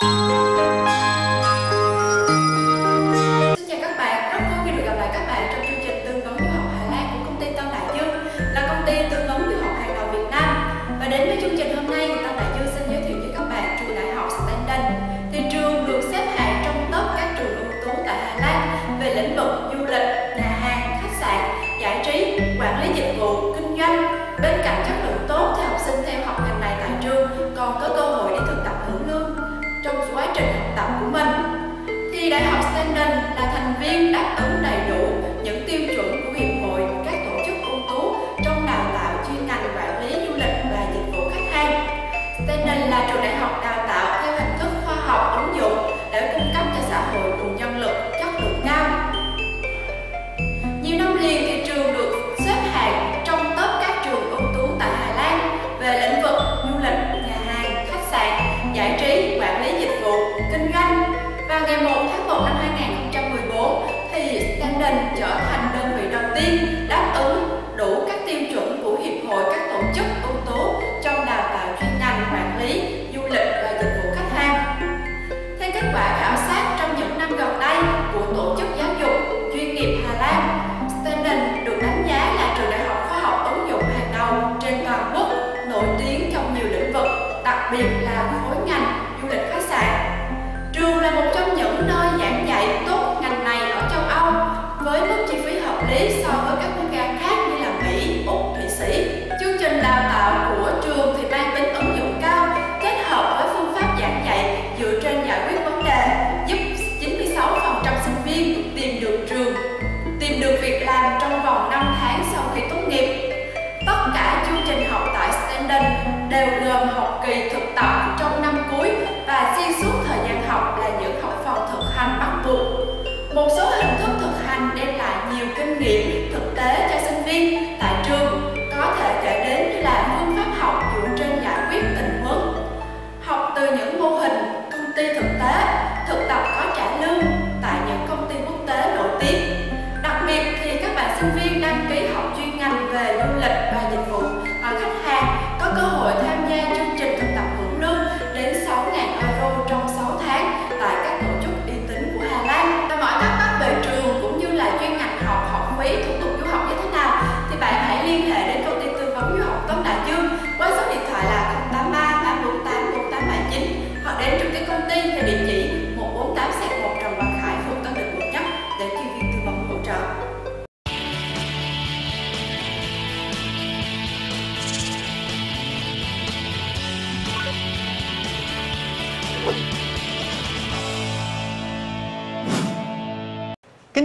Xin ngày 1 tháng 1 năm 2000 làm trong vòng 5 tháng sau khi tốt nghiệp. Tất cả chương trình học tại Standen đều gồm học kỳ thực tập trong năm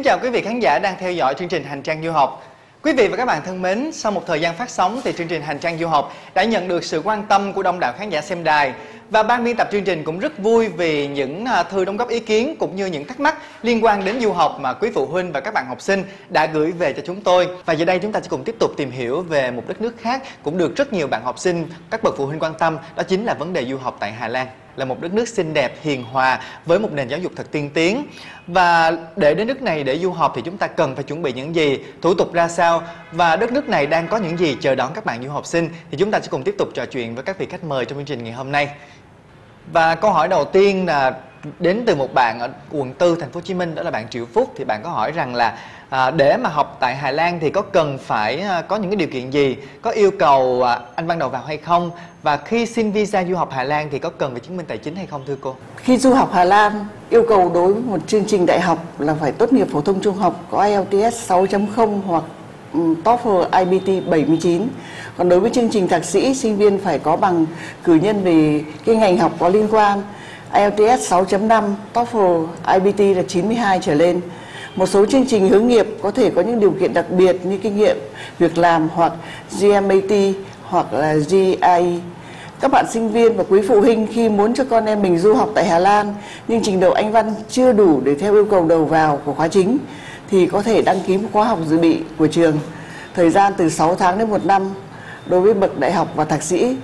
chào quý vị khán giả đang theo dõi chương trình Hành trang du học. Quý vị và các bạn thân mến, sau một thời gian phát sóng thì chương trình Hành trang du học đã nhận được sự quan tâm của đông đảo khán giả xem đài và ban biên tập chương trình cũng rất vui vì những à, thư đóng góp ý kiến cũng như những thắc mắc liên quan đến du học mà quý phụ huynh và các bạn học sinh đã gửi về cho chúng tôi. Và giờ đây chúng ta sẽ cùng tiếp tục tìm hiểu về một đất nước khác cũng được rất nhiều bạn học sinh, các bậc phụ huynh quan tâm, đó chính là vấn đề du học tại Hà Lan là một đất nước xinh đẹp, hiền hòa với một nền giáo dục thật tiên tiến. Và để đến nước này để du học thì chúng ta cần phải chuẩn bị những gì, thủ tục ra sao và đất nước này đang có những gì chờ đón các bạn du học sinh thì chúng ta sẽ cùng tiếp tục trò chuyện với các vị khách mời trong chương trình ngày hôm nay. Và câu hỏi đầu tiên là đến từ một bạn ở quận 4 thành phố Hồ Chí Minh đó là bạn Triệu Phúc thì bạn có hỏi rằng là à, để mà học tại Hà Lan thì có cần phải à, có những cái điều kiện gì, có yêu cầu à, anh ban đầu vào hay không và khi xin visa du học Hà Lan thì có cần phải chứng minh tài chính hay không thưa cô? Khi du học Hà Lan, yêu cầu đối với một chương trình đại học là phải tốt nghiệp phổ thông trung học có IELTS 6.0 hoặc TOEFL IBT 79. Còn đối với chương trình thạc sĩ, sinh viên phải có bằng cử nhân về cái ngành học có liên quan. IELTS 6.5, TOEFL IBT là 92 trở lên. Một số chương trình hướng nghiệp có thể có những điều kiện đặc biệt như kinh nghiệm việc làm hoặc GMAT hoặc là GIE. Các bạn sinh viên và quý phụ huynh khi muốn cho con em mình du học tại Hà Lan nhưng trình độ Anh văn chưa đủ để theo yêu cầu đầu vào của khóa chính thì có thể đăng ký một khóa học dự bị của trường. Thời gian từ 6 tháng đến 1 năm đối với bậc đại học và thạc sĩ.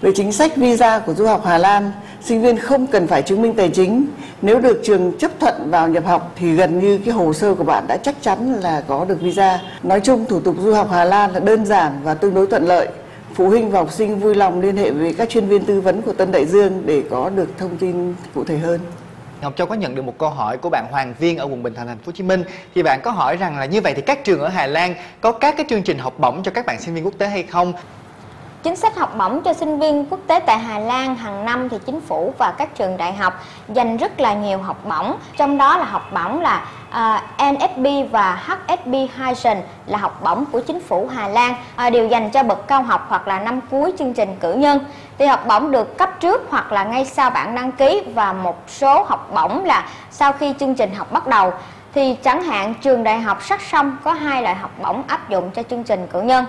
Về chính sách visa của du học Hà Lan, sinh viên không cần phải chứng minh tài chính. Nếu được trường chấp thuận vào nhập học thì gần như cái hồ sơ của bạn đã chắc chắn là có được visa. Nói chung thủ tục du học Hà Lan là đơn giản và tương đối thuận lợi. phụ huynh và học sinh vui lòng liên hệ với các chuyên viên tư vấn của Tân Đại Dương để có được thông tin cụ thể hơn. Ngọc Châu có nhận được một câu hỏi của bạn Hoàng Viên ở quận Bình Thạnh, thành phố Hồ Chí Minh. Thì bạn có hỏi rằng là như vậy thì các trường ở Hà Lan có các cái chương trình học bổng cho các bạn sinh viên quốc tế hay không? Chính sách học bổng cho sinh viên quốc tế tại Hà Lan hàng năm thì chính phủ và các trường đại học dành rất là nhiều học bổng, trong đó là học bổng là uh, à, NSB và HSB Heisen là học bổng của chính phủ Hà Lan uh, đều dành cho bậc cao học hoặc là năm cuối chương trình cử nhân. Thì học bổng được cấp trước hoặc là ngay sau bạn đăng ký và một số học bổng là sau khi chương trình học bắt đầu thì chẳng hạn trường đại học sắc sông có hai loại học bổng áp dụng cho chương trình cử nhân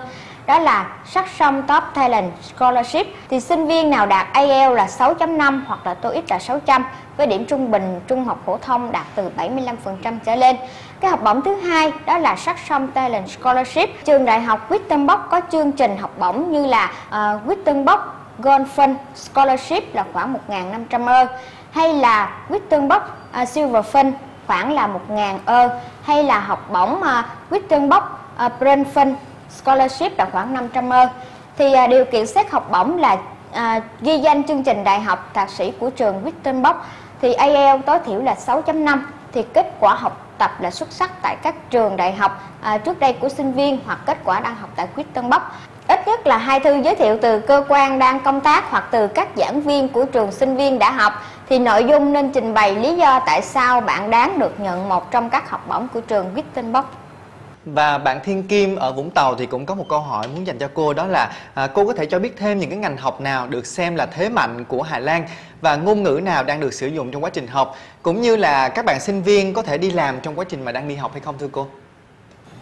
đó là sắc sông Top Talent Scholarship thì sinh viên nào đạt IELTS là 6.5 hoặc là TOEIC là 600 với điểm trung bình trung học phổ thông đạt từ 75% trở lên. Cái học bổng thứ hai đó là sắc sông Talent Scholarship. Trường đại học Wittenberg có chương trình học bổng như là uh, Wittenberg Gold Fund Scholarship là khoảng 1.500 euro hay là Wittenberg uh, Silver Fund khoảng là 1.000 ơ hay là học bổng Wittenbock Wittenberg ờ, scholarship là khoảng 500 ơ. Thì ờ, điều kiện xét học bổng là à, ghi danh chương trình đại học thạc sĩ của trường Wittenberg thì IELTS tối thiểu là 6.5 thì kết quả học tập là xuất sắc tại các trường đại học à, trước đây của sinh viên hoặc kết quả đang học tại Wittenberg. Ít nhất là hai thư giới thiệu từ cơ quan đang công tác hoặc từ các giảng viên của trường sinh viên đã học thì nội dung nên trình bày lý do tại sao bạn đáng được nhận một trong các học bổng của trường Wittenberg. Và bạn Thiên Kim ở Vũng Tàu thì cũng có một câu hỏi muốn dành cho cô đó là à, cô có thể cho biết thêm những cái ngành học nào được xem là thế mạnh của Hà Lan và ngôn ngữ nào đang được sử dụng trong quá trình học cũng như là các bạn sinh viên có thể đi làm trong quá trình mà đang đi học hay không thưa cô?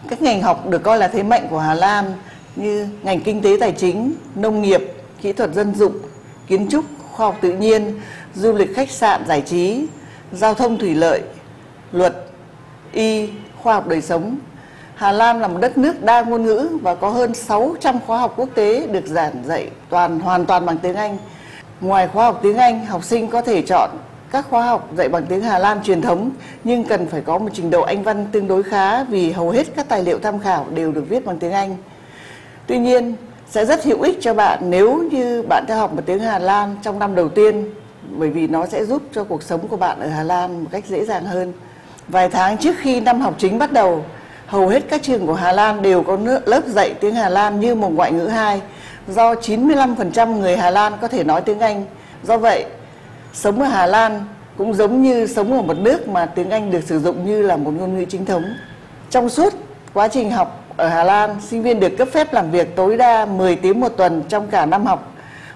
Các ngành học được coi là thế mạnh của Hà Lan như ngành kinh tế tài chính, nông nghiệp, kỹ thuật dân dụng, kiến trúc, khoa học tự nhiên, du lịch khách sạn giải trí, giao thông thủy lợi, luật, y, khoa học đời sống, Hà Lan là một đất nước đa ngôn ngữ và có hơn 600 khóa học quốc tế được giảng dạy toàn hoàn toàn bằng tiếng Anh. Ngoài khóa học tiếng Anh, học sinh có thể chọn các khóa học dạy bằng tiếng Hà Lan truyền thống nhưng cần phải có một trình độ Anh văn tương đối khá vì hầu hết các tài liệu tham khảo đều được viết bằng tiếng Anh. Tuy nhiên, sẽ rất hữu ích cho bạn nếu như bạn theo học một tiếng Hà Lan trong năm đầu tiên bởi vì nó sẽ giúp cho cuộc sống của bạn ở Hà Lan một cách dễ dàng hơn. Vài tháng trước khi năm học chính bắt đầu, hầu hết các trường của Hà Lan đều có lớp dạy tiếng Hà Lan như một ngoại ngữ hai do 95% người Hà Lan có thể nói tiếng Anh. Do vậy, sống ở Hà Lan cũng giống như sống ở một nước mà tiếng Anh được sử dụng như là một ngôn ngữ chính thống. Trong suốt quá trình học ở Hà Lan, sinh viên được cấp phép làm việc tối đa 10 tiếng một tuần trong cả năm học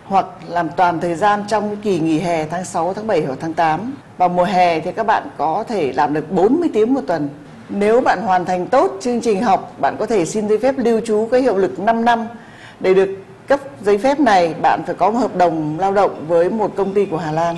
hoặc làm toàn thời gian trong kỳ nghỉ hè tháng 6, tháng 7 hoặc tháng 8. Vào mùa hè thì các bạn có thể làm được 40 tiếng một tuần. Nếu bạn hoàn thành tốt chương trình học, bạn có thể xin giấy phép lưu trú có hiệu lực 5 năm. Để được cấp giấy phép này, bạn phải có một hợp đồng lao động với một công ty của Hà Lan.